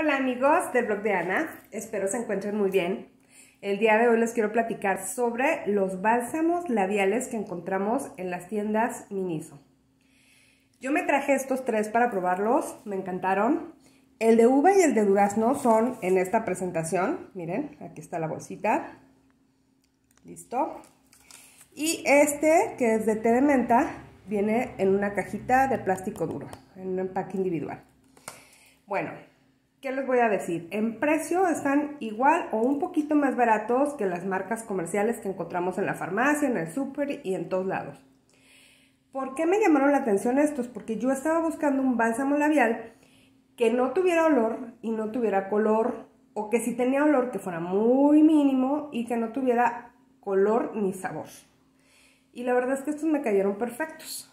Hola amigos del blog de Ana, espero se encuentren muy bien. El día de hoy les quiero platicar sobre los bálsamos labiales que encontramos en las tiendas Miniso. Yo me traje estos tres para probarlos, me encantaron. El de uva y el de durazno son en esta presentación, miren, aquí está la bolsita. Listo. Y este, que es de té de menta, viene en una cajita de plástico duro, en un empaque individual. Bueno, ¿qué les voy a decir? En precio están igual o un poquito más baratos que las marcas comerciales que encontramos en la farmacia, en el súper y en todos lados. ¿Por qué me llamaron la atención estos? Porque yo estaba buscando un bálsamo labial que no tuviera olor y no tuviera color, o que si tenía olor que fuera muy mínimo y que no tuviera color ni sabor. Y la verdad es que estos me cayeron perfectos.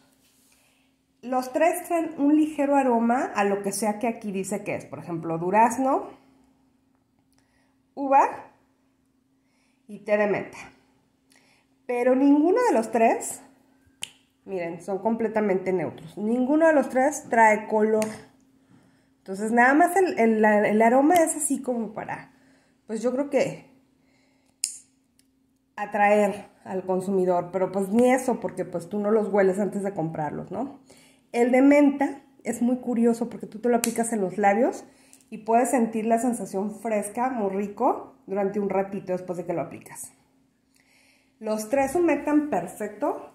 Los tres traen un ligero aroma a lo que sea que aquí dice que es. Por ejemplo, durazno, uva y té de menta. Pero ninguno de los tres, miren, son completamente neutros. Ninguno de los tres trae color. Entonces nada más el, el aroma es así como para, pues yo creo que atraer al consumidor, pero pues ni eso, porque pues tú no los hueles antes de comprarlos, ¿no? El de menta es muy curioso porque tú te lo aplicas en los labios y puedes sentir la sensación fresca, muy rico, durante un ratito después de que lo aplicas. Los tres humectan perfecto.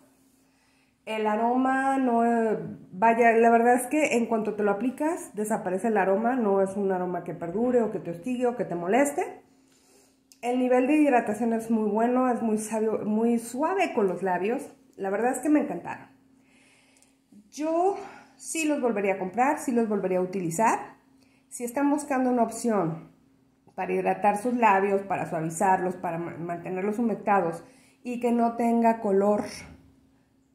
El aroma no, vaya, la verdad es que en cuanto te lo aplicas, desaparece el aroma, no es un aroma que perdure o que te hostigue o que te moleste. El nivel de hidratación es muy bueno, es muy, sabio, muy suave con los labios. La verdad es que me encantaron. Yo sí los volvería a comprar, sí los volvería a utilizar. Si están buscando una opción para hidratar sus labios, para suavizarlos, para mantenerlos humectados y que no tenga color,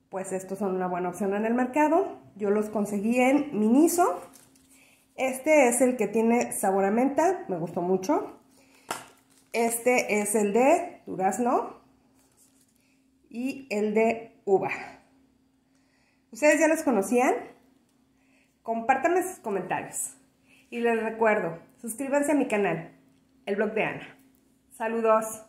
pues estos son una buena opción en el mercado. Yo los conseguí en Miniso. Este es el que tiene sabor a menta, me gustó mucho. Este es el de durazno y el de uva. ¿Ustedes ya los conocían? Compártanme sus comentarios. Y les recuerdo, suscríbanse a mi canal, el blog de Ana. Saludos.